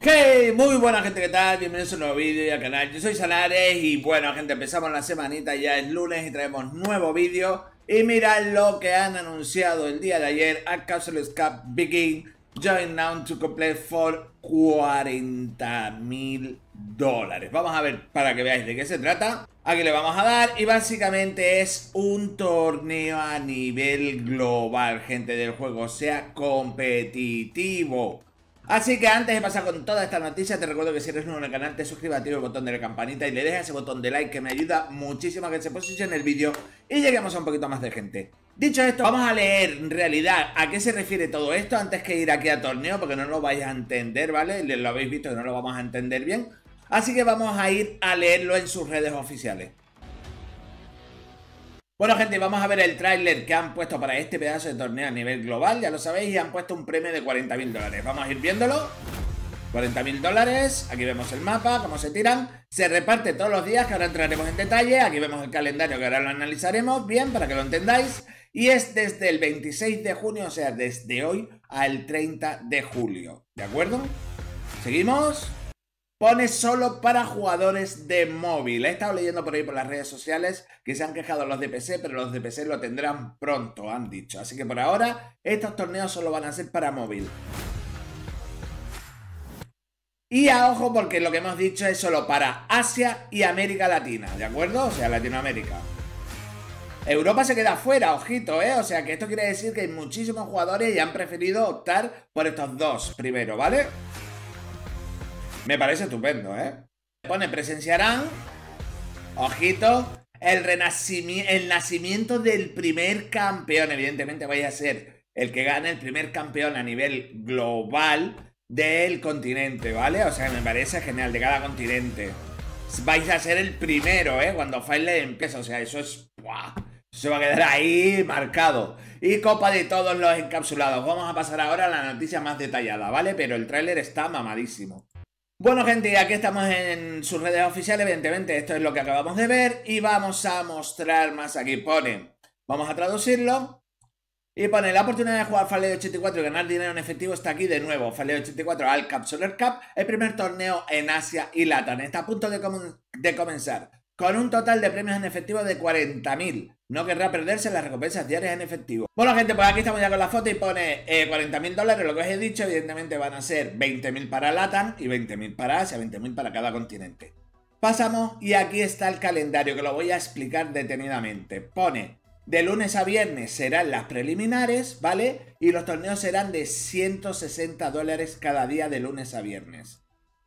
Hey, muy buena gente, ¿qué tal? Bienvenidos a un nuevo vídeo y al canal, yo soy Sanares y bueno gente, empezamos la semanita, ya es lunes y traemos nuevo vídeo y mirad lo que han anunciado el día de ayer a Castle Cup Begin Join Now to Complete for 40 mil dólares. Vamos a ver para que veáis de qué se trata. Aquí le vamos a dar y básicamente es un torneo a nivel global, gente del juego, sea competitivo. Así que antes de pasar con toda esta noticia, te recuerdo que si eres nuevo en el canal, te suscribas, activa el botón de la campanita y le dejas ese botón de like que me ayuda muchísimo a que se posicione el vídeo y lleguemos a un poquito más de gente. Dicho esto, vamos a leer en realidad a qué se refiere todo esto antes que ir aquí a torneo, porque no lo vais a entender, ¿vale? Lo habéis visto que no lo vamos a entender bien. Así que vamos a ir a leerlo en sus redes oficiales. Bueno gente, vamos a ver el tráiler que han puesto para este pedazo de torneo a nivel global, ya lo sabéis, y han puesto un premio de 40 mil dólares. Vamos a ir viéndolo. 40 mil dólares, aquí vemos el mapa, cómo se tiran, se reparte todos los días, que ahora entraremos en detalle, aquí vemos el calendario que ahora lo analizaremos bien para que lo entendáis, y es desde el 26 de junio, o sea, desde hoy al 30 de julio, ¿de acuerdo? Seguimos. Pone solo para jugadores de móvil. He estado leyendo por ahí por las redes sociales que se han quejado los de PC, pero los de PC lo tendrán pronto, han dicho. Así que por ahora, estos torneos solo van a ser para móvil. Y a ojo porque lo que hemos dicho es solo para Asia y América Latina, ¿de acuerdo? O sea, Latinoamérica. Europa se queda fuera, ojito, ¿eh? O sea que esto quiere decir que hay muchísimos jugadores y han preferido optar por estos dos primero, ¿vale? Me parece estupendo, ¿eh? Pone, presenciarán, ojito, el el nacimiento del primer campeón. Evidentemente vaya a ser el que gane el primer campeón a nivel global del continente, ¿vale? O sea, me parece genial, de cada continente. Vais a ser el primero, ¿eh? Cuando Fire empieza, o sea, eso es... Se va a quedar ahí marcado. Y copa de todos los encapsulados. Vamos a pasar ahora a la noticia más detallada, ¿vale? Pero el tráiler está mamadísimo. Bueno gente, aquí estamos en sus redes oficiales, evidentemente esto es lo que acabamos de ver y vamos a mostrar más. Aquí, pone, vamos a traducirlo y pone, la oportunidad de jugar Faleo 84 y ganar dinero en efectivo está aquí de nuevo, Faleo 84 al Cup Solar Cup, el primer torneo en Asia y Latam, está a punto de comenzar con un total de premios en efectivo de 40.000. No querrá perderse las recompensas diarias en efectivo. Bueno, gente, pues aquí estamos ya con la foto y pone eh, 40.000 dólares. Lo que os he dicho, evidentemente van a ser 20.000 para LATAM y 20.000 para Asia, 20.000 para cada continente. Pasamos y aquí está el calendario que lo voy a explicar detenidamente. Pone, de lunes a viernes serán las preliminares, ¿vale? Y los torneos serán de 160 dólares cada día de lunes a viernes.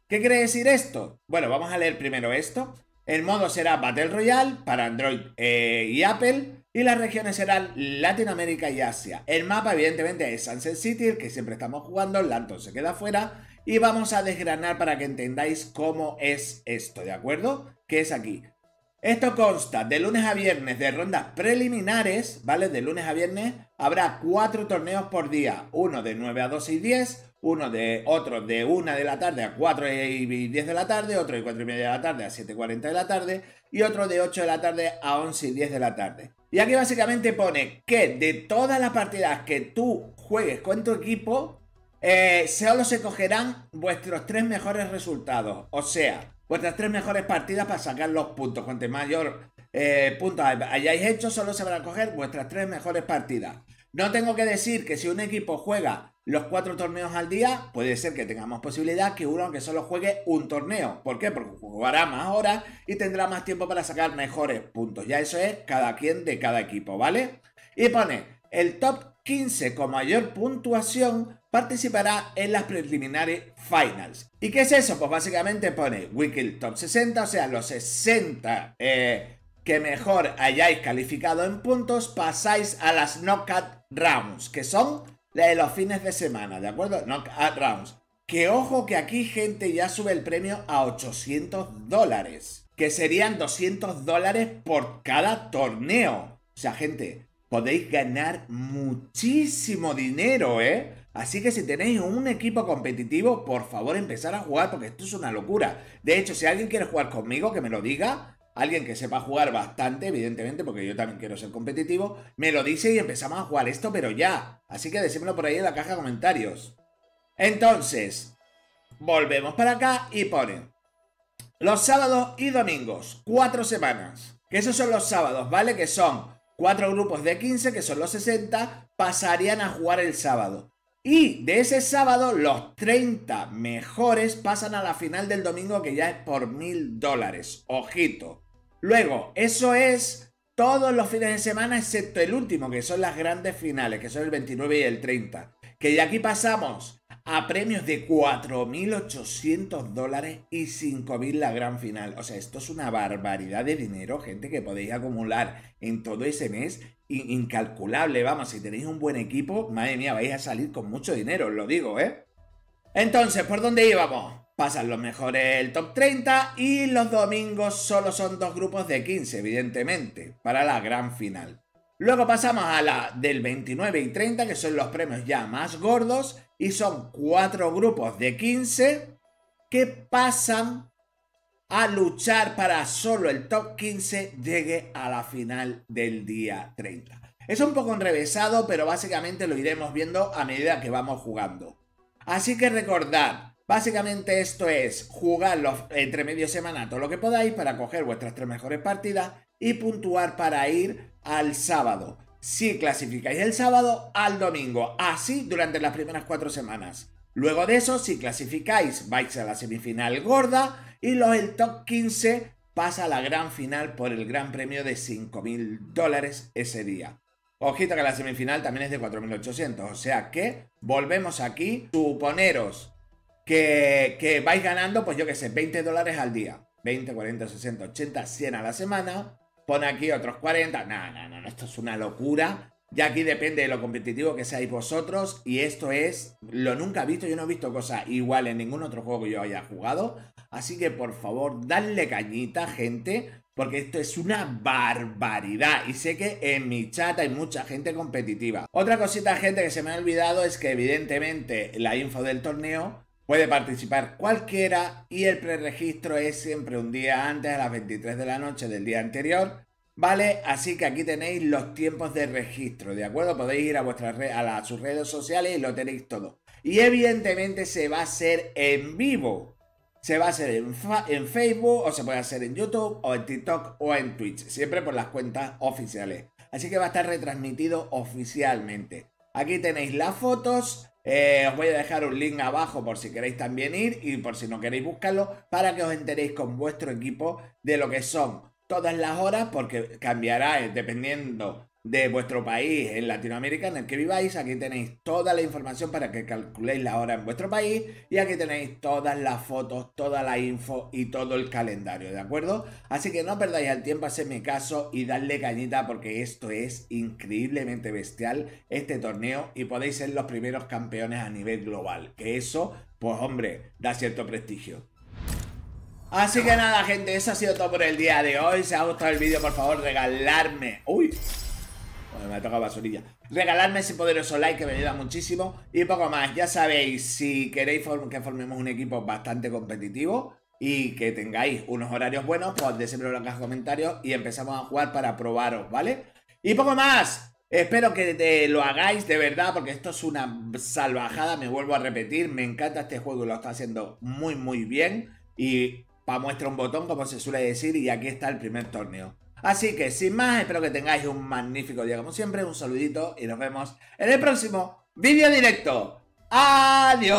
¿Qué quiere decir esto? Bueno, vamos a leer primero esto. El modo será Battle Royale para Android eh, y Apple. Y las regiones serán Latinoamérica y Asia. El mapa, evidentemente, es Sunset City, el que siempre estamos jugando. Lanton se queda fuera. Y vamos a desgranar para que entendáis cómo es esto, ¿de acuerdo? Que es aquí. Esto consta de lunes a viernes de rondas preliminares, ¿vale? De lunes a viernes habrá cuatro torneos por día. Uno de 9 a 12 y 10, uno de otro de 1 de la tarde a 4 y 10 de la tarde, otro de 4 y media de la tarde a 7 y 40 de la tarde y otro de 8 de la tarde a 11 y 10 de la tarde. Y aquí básicamente pone que de todas las partidas que tú juegues con tu equipo, eh, solo se cogerán vuestros tres mejores resultados. O sea, vuestras tres mejores partidas para sacar los puntos. Cuanto mayor eh, puntos hayáis hecho, solo se van a coger vuestras tres mejores partidas. No tengo que decir que si un equipo juega los cuatro torneos al día, puede ser que tengamos posibilidad que uno que solo juegue un torneo. ¿Por qué? Porque jugará más horas y tendrá más tiempo para sacar mejores puntos. Ya eso es cada quien de cada equipo, ¿vale? Y pone, el top 15 con mayor puntuación participará en las preliminares finals. ¿Y qué es eso? Pues básicamente pone Wiki Top 60, o sea, los 60 eh, que mejor hayáis calificado en puntos, pasáis a las knockout rounds, que son de los fines de semana, ¿de acuerdo? No, rounds. Que ojo que aquí gente ya sube el premio a 800 dólares. Que serían 200 dólares por cada torneo. O sea, gente, podéis ganar muchísimo dinero, ¿eh? Así que si tenéis un equipo competitivo, por favor empezar a jugar porque esto es una locura. De hecho, si alguien quiere jugar conmigo, que me lo diga alguien que sepa jugar bastante, evidentemente, porque yo también quiero ser competitivo, me lo dice y empezamos a jugar esto, pero ya. Así que decímelo por ahí en la caja de comentarios. Entonces, volvemos para acá y ponen los sábados y domingos, cuatro semanas. Que esos son los sábados, ¿vale? Que son cuatro grupos de 15, que son los 60, pasarían a jugar el sábado. Y de ese sábado, los 30 mejores pasan a la final del domingo, que ya es por mil dólares. Ojito. Luego, eso es todos los fines de semana, excepto el último, que son las grandes finales, que son el 29 y el 30. Que ya aquí pasamos a premios de 4.800 dólares y 5.000 la gran final. O sea, esto es una barbaridad de dinero, gente, que podéis acumular en todo ese mes. Incalculable, vamos, si tenéis un buen equipo, madre mía, vais a salir con mucho dinero, os lo digo, ¿eh? Entonces, ¿por dónde íbamos? Pasan los mejores el top 30 y los domingos solo son dos grupos de 15, evidentemente, para la gran final. Luego pasamos a la del 29 y 30, que son los premios ya más gordos, y son cuatro grupos de 15 que pasan a luchar para solo el top 15 llegue a la final del día 30. Es un poco enrevesado, pero básicamente lo iremos viendo a medida que vamos jugando. Así que recordad, básicamente esto es jugar los entre medio semana todo lo que podáis para coger vuestras tres mejores partidas y puntuar para ir al sábado. Si clasificáis el sábado, al domingo. Así durante las primeras cuatro semanas. Luego de eso, si clasificáis, vais a la semifinal gorda y los el top 15 pasa a la gran final por el gran premio de 5.000 dólares ese día. Ojito que la semifinal también es de 4.800, o sea que volvemos aquí, suponeros que, vais ganando, pues yo que sé, 20 dólares al día. 20, 40, 60, 80, 100 a la semana pone aquí otros 40. No, no, no, esto es una locura. Ya aquí depende de lo competitivo que seáis vosotros. Y esto es lo nunca visto. Yo no he visto cosa igual en ningún otro juego que yo haya jugado. Así que por favor, dadle cañita, gente. Porque esto es una barbaridad. Y sé que en mi chat hay mucha gente competitiva. Otra cosita, gente, que se me ha olvidado es que evidentemente la info del torneo Puede participar cualquiera y el preregistro es siempre un día antes a las 23 de la noche del día anterior. ¿Vale? Así que aquí tenéis los tiempos de registro, ¿de acuerdo? Podéis ir a, vuestras a sus redes sociales y lo tenéis todo. Y evidentemente se va a hacer en vivo. Se va a hacer en, en, Facebook, o se puede hacer en YouTube, o en TikTok, o en Twitch. Siempre por las cuentas oficiales. Así que va a estar retransmitido oficialmente. Aquí tenéis las fotos, eh, os voy a dejar un link abajo por si queréis también ir y por si no queréis buscarlo para que os enteréis con vuestro equipo de lo que son todas las horas porque cambiará eh, dependiendo de vuestro país en Latinoamérica en el que viváis. Aquí tenéis toda la información para que calculéis la hora en vuestro país y aquí tenéis todas las fotos, toda la info y todo el calendario, ¿de acuerdo? Así que no perdáis el tiempo, mi caso y darle cañita porque esto es increíblemente bestial, este torneo y podéis ser los primeros campeones a nivel global, que eso, pues hombre, da cierto prestigio. Así que nada, gente, eso ha sido todo por el día de hoy. Si os ha gustado el vídeo, por favor, regalarme... ¡Uy! Me ha tocado basurilla. Regalarme ese poderoso like que me ayuda muchísimo. Y poco más. Ya sabéis, si queréis que formemos un equipo bastante competitivo y que tengáis unos horarios buenos, pues decídmelo en la de comentarios y empezamos a jugar para probaros, ¿vale? Y poco más. Espero que te lo hagáis de verdad porque esto es una salvajada, me vuelvo a repetir, me encanta este juego y lo está haciendo muy muy bien y para muestra un botón como se suele decir y aquí está el primer torneo. Así que sin más, espero que tengáis un magnífico día como siempre, un saludito y nos vemos en el próximo vídeo directo. Adiós.